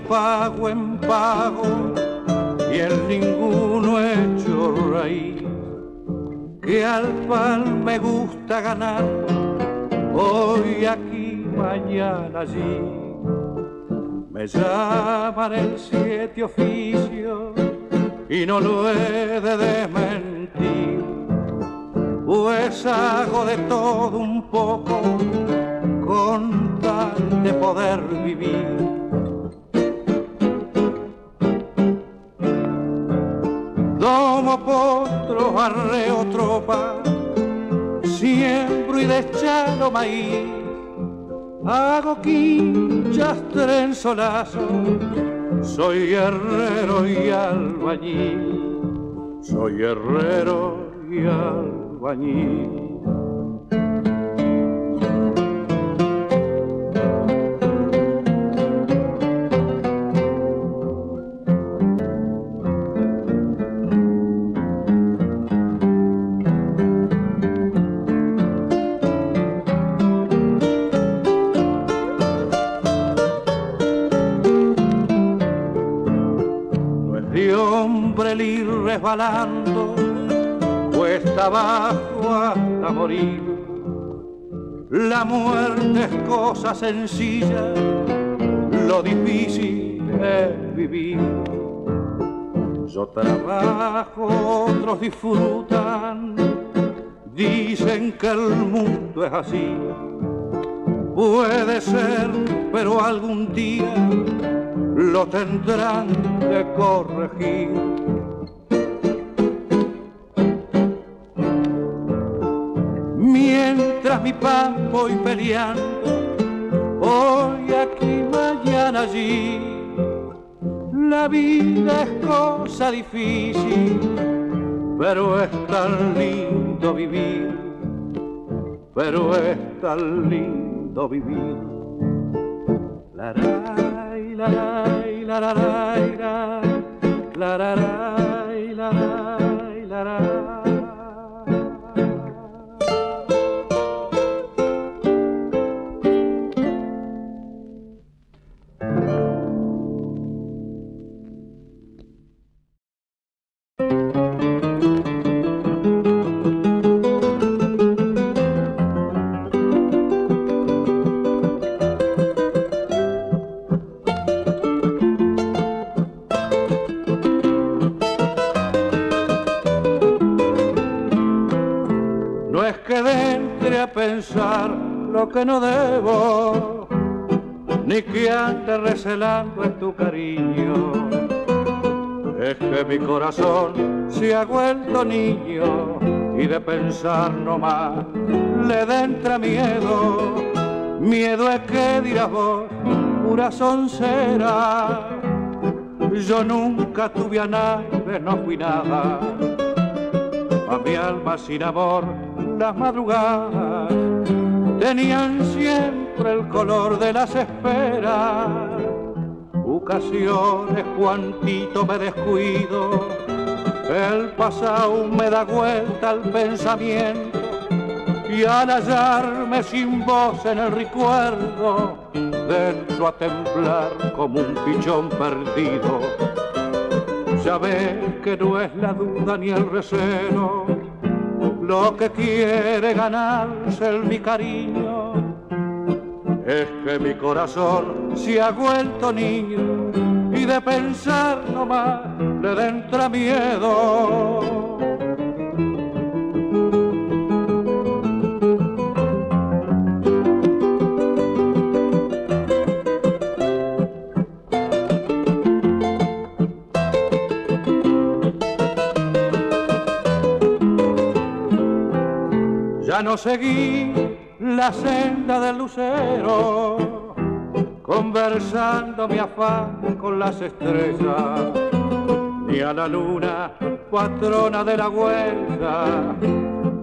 pago en pago y en ninguno hecho raíz. Que al pan me gusta ganar, hoy aquí, mañana allí. Me llaman el siete oficio y no lo he de desmentir, pues hago de todo un poco con tal de poder vivir Tomo potro, arreo tropa, siembro y deschalo maíz. Hago quinchas, trenzolazo, soy herrero y albañil. Soy herrero y albañil. Resbalando cuesta abajo hasta morir. La muerte es cosa sencilla, lo difícil es vivir. Yo trabajo, otros disfrutan, dicen que el mundo es así. Puede ser, pero algún día lo tendrán que corregir mi pan voy peleando, hoy aquí, mañana allí. La vida es cosa difícil, pero es tan lindo vivir, pero es tan lindo vivir. La la la la la la la la pensar lo que no debo, ni que ande recelando en tu cariño. Es que mi corazón se ha vuelto niño y de pensar no más le entra miedo. Miedo es que dirás vos, pura soncera. Yo nunca tuve a nadie, no fui nada. A mi alma sin amor las madrugadas tenían siempre el color de las esperas. Ocasiones cuantito me descuido, el pasado me da vuelta al pensamiento y al hallarme sin voz en el recuerdo, dentro a temblar como un pichón perdido. Ya que no es la duda ni el recelo lo que quiere ganarse el mi cariño es que mi corazón se ha vuelto niño y de pensar nomás le entra miedo. Seguí la senda del lucero, conversando mi afán con las estrellas, ni a la luna, patrona de la huella,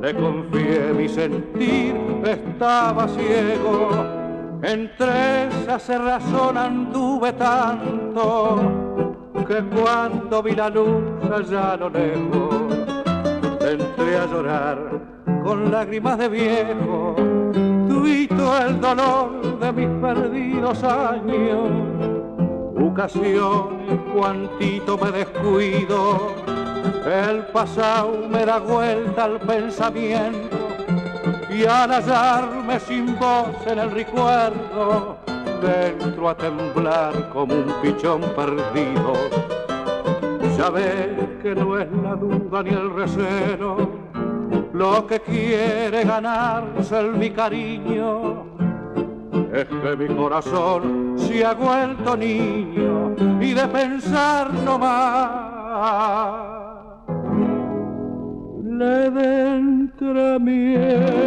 le confié mi sentir, estaba ciego, entre esas cerrazón anduve tanto, que cuando vi la luz allá a lo lejos, entré a llorar con lágrimas de viejo, tuito el dolor de mis perdidos años. ocasiones cuantito me descuido, el pasado me da vuelta al pensamiento y al hallarme sin voz en el recuerdo, dentro a temblar como un pichón perdido. Ya ves que no es la duda ni el recelo lo que quiere ganarse el mi cariño es que mi corazón se ha vuelto niño y de pensar no más le entra miedo.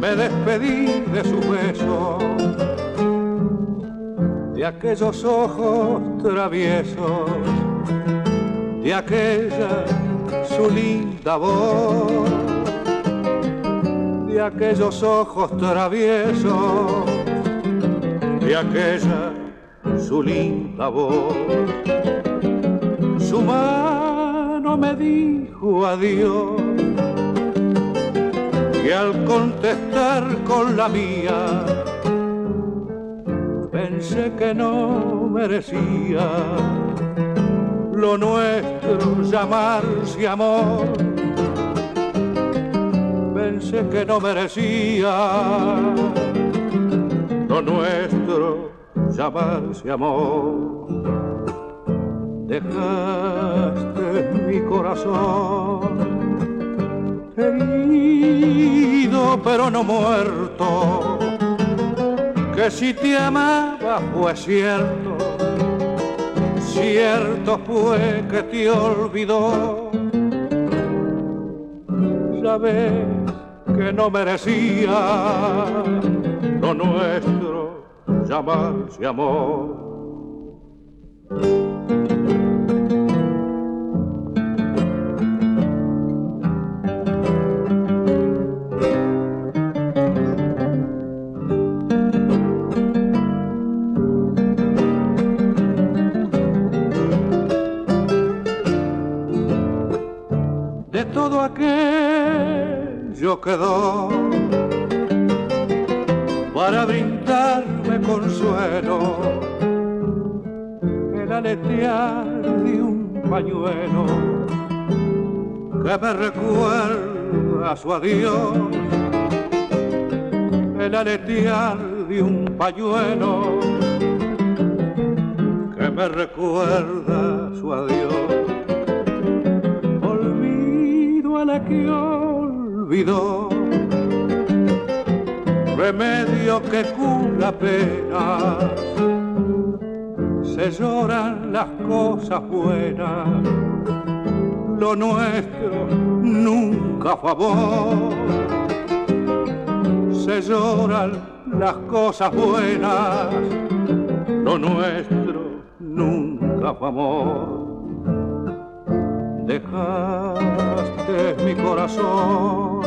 Me despedí de su beso, de aquellos ojos traviesos, de aquella su linda voz, de aquellos ojos traviesos, de aquella su linda voz. Su mano me dijo adiós y al contestar con la mía pensé que no merecía lo nuestro llamarse amor. Pensé que no merecía lo nuestro llamarse amor. Dejaste mi corazón herido pero no muerto, que si te amaba fue cierto, cierto fue que te olvidó. Sabes que no merecía lo nuestro llamarse amor. El aletear de un pañuelo que me recuerda su adiós el aletear de un pañuelo que me recuerda a su adiós a la que olvidó. Remedio que cura pena, se lloran las cosas buenas, lo nuestro nunca a favor. Se lloran las cosas buenas, lo nuestro nunca fue amor. Dejaste mi corazón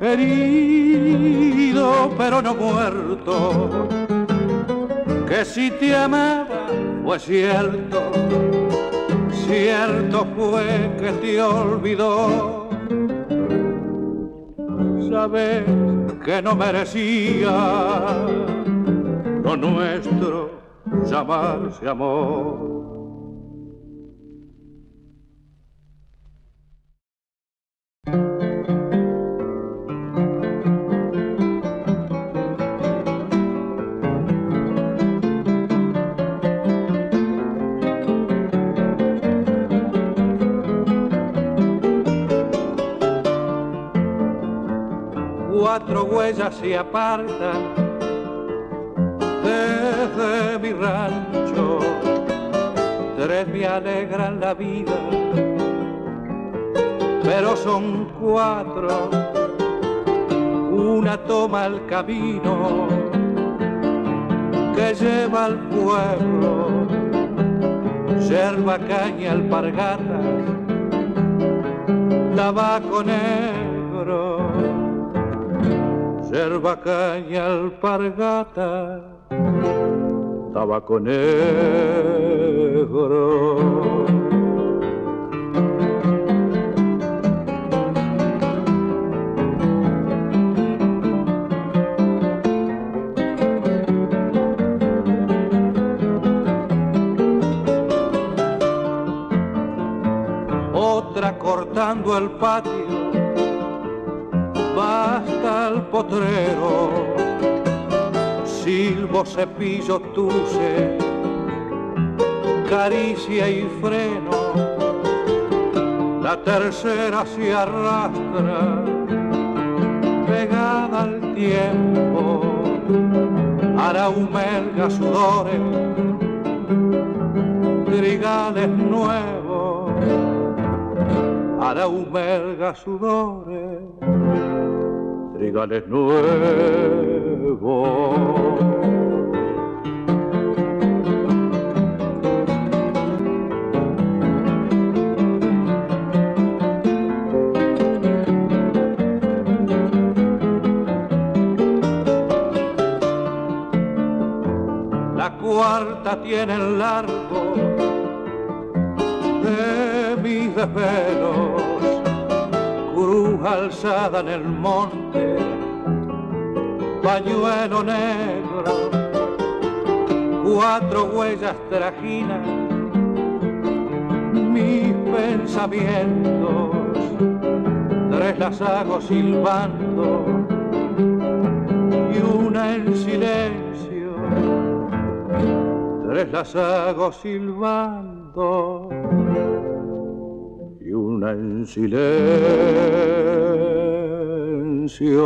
herido pero no muerto, que si te amaba fue cierto, cierto fue que te olvidó. Sabes que no merecía lo nuestro llamarse amor cuatro huellas se apartan desde mi rancho, tres me alegran la vida, pero son cuatro. Una toma el camino que lleva al pueblo, yerba, caña, alpargatas, tabaco negro, yerba, caña, alpargatas, tabaco negro. cortando el patio, potrero, silbo, cepillo, tuce, caricia y freno, la tercera se arrastra, pegada al tiempo, hará humelga sudores, trigales nuevos para humelga sudores, trigales nuevos. La cuarta tiene el largo de mis desvelos alzada en el monte, pañuelo negro, cuatro huellas trajinas, mis pensamientos, tres las hago silbando y una en silencio, tres las hago silbando en silencio canción.